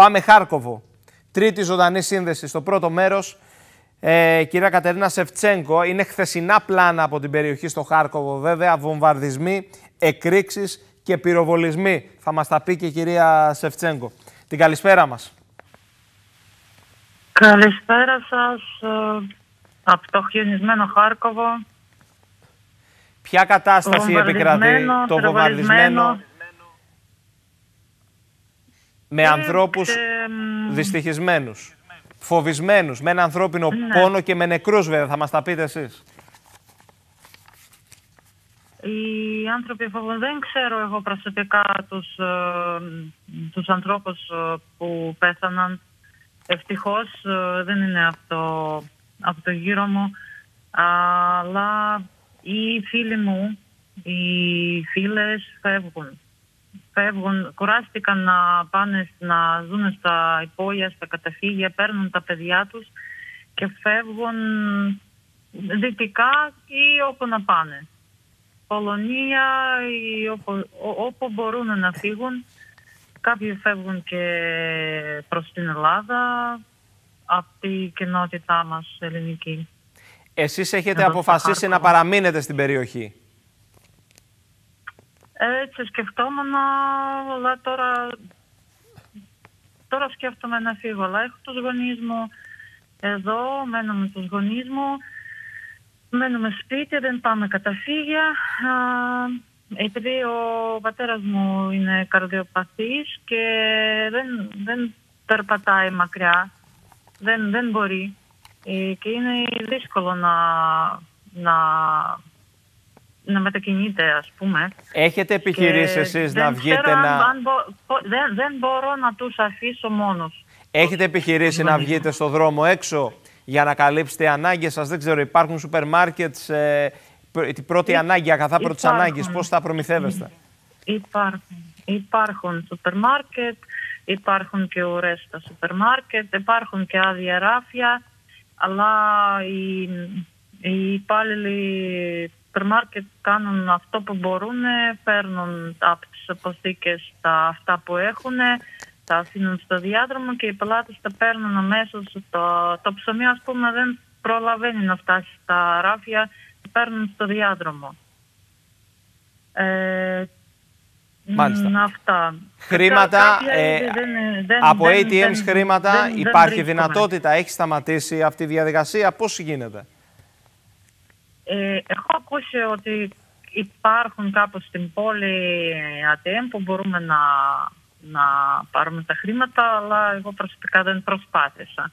Πάμε Χάρκοβο. Τρίτη ζωντανή σύνδεση στο πρώτο μέρος. Ε, κυρία Κατερίνα Σεφτσέγκο, είναι χθεσινά πλάνα από την περιοχή στο Χάρκοβο βέβαια, βομβαρδισμοί, εκρήξεις και πυροβολισμοί. Θα μας τα πει και η κυρία Σεφτσέγκο. Την καλησπέρα μας. Καλησπέρα σας ε, από το χιονισμένο Χάρκοβο. Ποια κατάσταση επικρατεί το βομβαρδισμένο με ανθρώπους και... δυστυχισμένους, φοβισμένους, με ένα ανθρώπινο ναι. πόνο και με νεκρούς βέβαια. Θα μας τα πείτε εσείς. Οι άνθρωποι φοβούν, δεν ξέρω εγώ προσωπικά τους, ε, τους ανθρώπους ε, που πέθαναν. Ευτυχώς ε, δεν είναι αυτό από το γύρο μου. Αλλά οι φίλοι μου, οι φίλες φεύγουν φεύγουν, κουράστηκαν να πάνε να ζουν στα υπόγεια, στα καταφύγια, παίρνουν τα παιδιά τους και φεύγουν δυτικά ή όπου να πάνε. Πολωνία ή όπου, όπου μπορούν να φύγουν. Κάποιοι φεύγουν και προς την Ελλάδα από τη κοινότητά μας ελληνική. Εσείς έχετε αποφασίσει να παραμείνετε στην περιοχή; Έτσι σκεφτόμουν, αλλά τώρα, τώρα σκέφτομαι να φύγω. Αλλά έχω τους γονείς μου εδώ, μένω με τους γονείς μου, μένουμε σπίτι, δεν πάμε καταφύγια. Επειδή ο πατέρας μου είναι καρδιοπαθής και δεν, δεν περπατάει μακριά, δεν, δεν μπορεί ε, και είναι δύσκολο να, να να μετακινείτε, ας πούμε. Έχετε επιχειρήσεις εσείς να βγείτε να... Αν δεν, δεν μπορώ να τους αφήσω μόνος. Έχετε επιχειρήσει να βγείτε στο δρόμο έξω για να καλύψετε ανάγκες σας; Δεν ξέρω, υπάρχουν σούπερ μάρκετς, ε, την πρώτη ανάγκη, αγαθά πρώτης ανάγκης. Πώς θα προμηθεύεστε; Υπάρχουν. Υπάρχουν σούπερ μάρκετ, υπάρχουν και ουρές στα σούπερ μάρκετ, υπάρχουν και άδεια ράφια, αλλά οι, οι υπάλληλοι σούπερ μάρκετ κάνουν αυτό που μπορούν, παίρνουν από τις αποθήκες τα αυτά που έχουν, τα αφήνουν στο διάδρομο και οι πελάτες τα παίρνουν αμέσως. Το, το ψωμί ας πούμε δεν προλαβαίνει να φτάσει στα ράφια, τα παίρνουν στο διάδρομο. Ε, Μάλιστα. Αυτά. Χρήματα, ε, από ATMs χρήματα υπάρχει δυνατότητα, έχει σταματήσει αυτή η διαδικασία, πώς γίνεται; Ε, έχω ακούσει ότι υπάρχουν κάπου στην πόλη ATM που μπορούμε να, να πάρουμε τα χρήματα, αλλά εγώ προσωπικά δεν προσπάθησα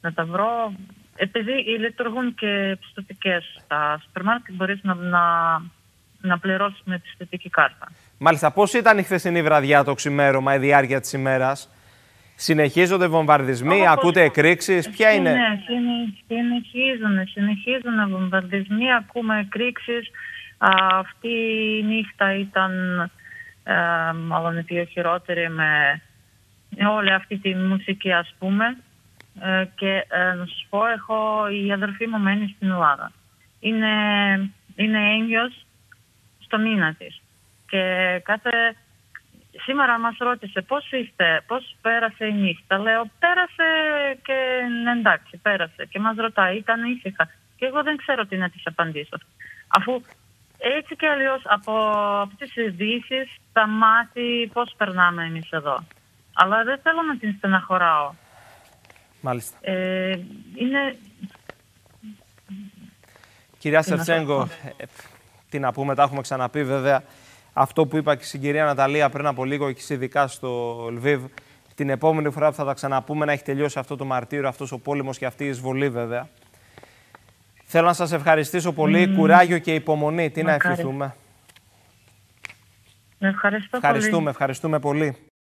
να τα βρω. Επειδή λειτουργούν και πιστοτικές στα σούπερ μάρκετ, μπορείς να, να, να πληρώσεις με πιστοτική κάρτα. Μάλιστα, πώς ήταν η χθεσινή βραδιά το ξημέρωμα, η διάρκεια της ημέρας; Συνεχίζονται βομβαρδισμοί, ακούτε εκρήξεις, ποια είναι... Ναι, συνεχίζουν, συνεχίζουν βομβαρδισμοί, ακούμε εκρήξεις. Αυτή η νύχτα ήταν ε, μάλλον η πιο χειρότερη με όλη αυτή τη μουσική ας πούμε. Ε, και ε, να σας πω, έχω, η αδερφή μου μένει στην Ελλάδα. Είναι, είναι έγκυος στο μήνα της. Και κάθε σήμερα μας ρώτησε πώς είστε, πώς πέρασε η νύχτα; Λέω πέρασε και εντάξει πέρασε και μας ρωτάει ήταν ήσυχα; Και εγώ δεν ξέρω τι να της απαντήσω. Αφού έτσι και αλλιώς από, από τις ειδήσει θα μάθει πώς περνάμε εμείς εδώ. Αλλά δεν θέλω να την στεναχωράω. Μάλιστα. Ε, είναι... Κυρία Σερτσέγκο, ε, τι να πούμε, τα έχουμε ξαναπεί βέβαια αυτό που είπα και στην κυρία Ναταλία πριν από λίγο και ειδικά στο Λβίβ, την επόμενη φορά που θα τα ξαναπούμε να έχει τελειώσει αυτό το μαρτύριο, αυτός ο πόλεμος και αυτή η εισβολή βέβαια. Θέλω να σας ευχαριστήσω πολύ. Κουράγιο και υπομονή. Τι να ευχηθούμε. Ευχαριστώ ευχαριστούμε, πολύ. ευχαριστούμε πολύ.